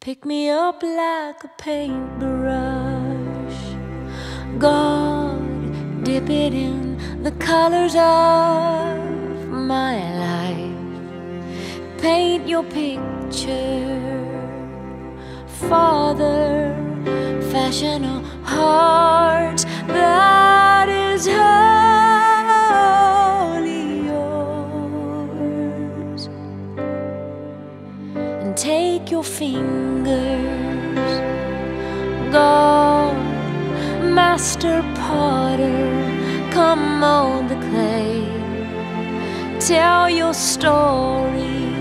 Pick me up like a paintbrush. God, dip it in the colors of my life. Paint your picture. Father, fashion a heart that is wholly yours. And take your fingers, God, Master Potter, come mold the clay. Tell your story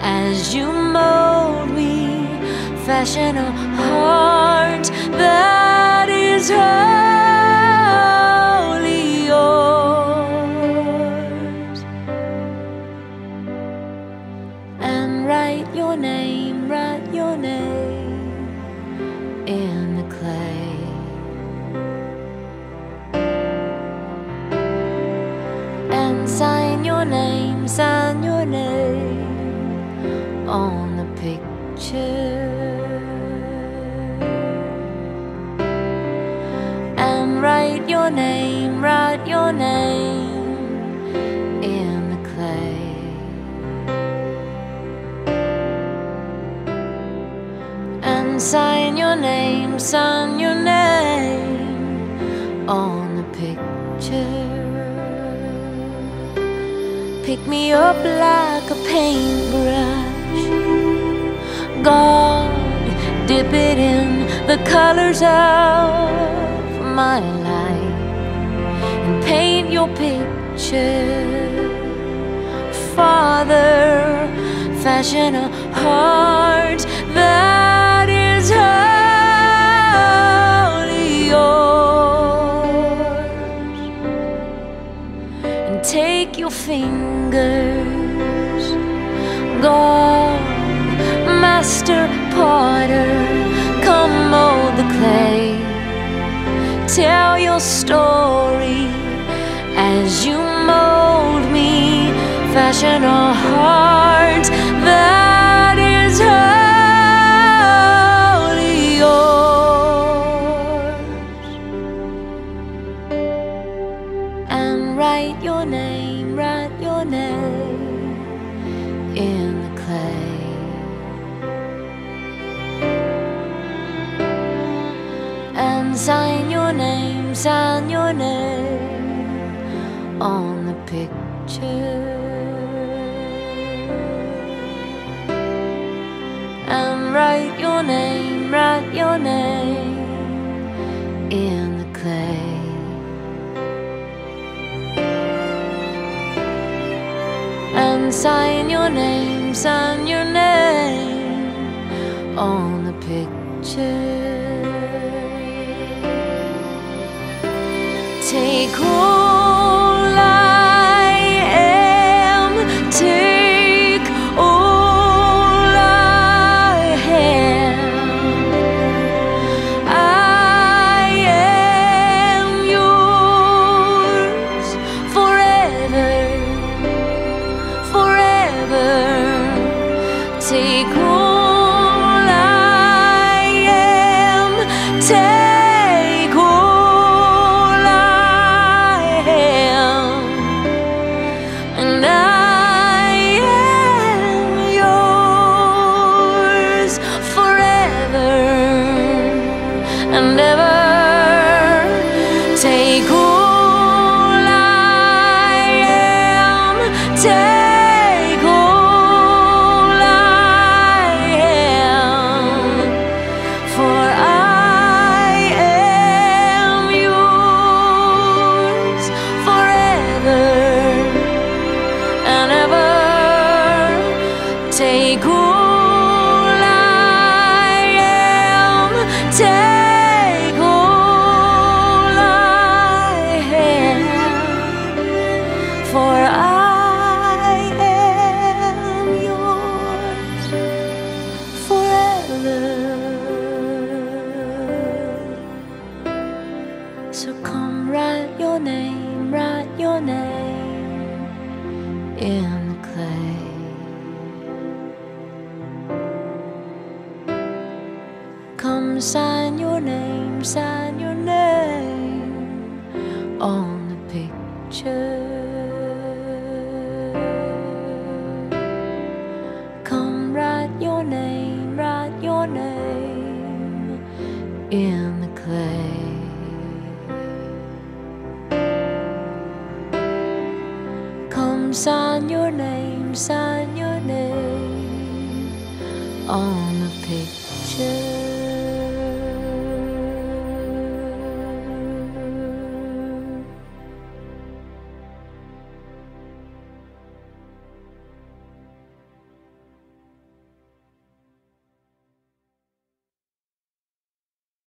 as you mold me. Fashion a heart that is wholly yours. And write your name your name sign your name on the picture and write your name, write your name in the clay. And sign your name, sign your name on the picture. Pick me up like a paintbrush. God, dip it in the colors of my life and paint your picture. Father, fashion a heart God, Master Potter, come mold the clay. Tell your story as you mold me, fashion a heart sign your name on the picture. And write your name, write your name in the clay. And sign your name, sign your name on the picture. Take all and ever. In the clay. Come sign your name, sign your name on the picture. Come write your name, write your name in the clay. Sign your name, sign your name on the picture.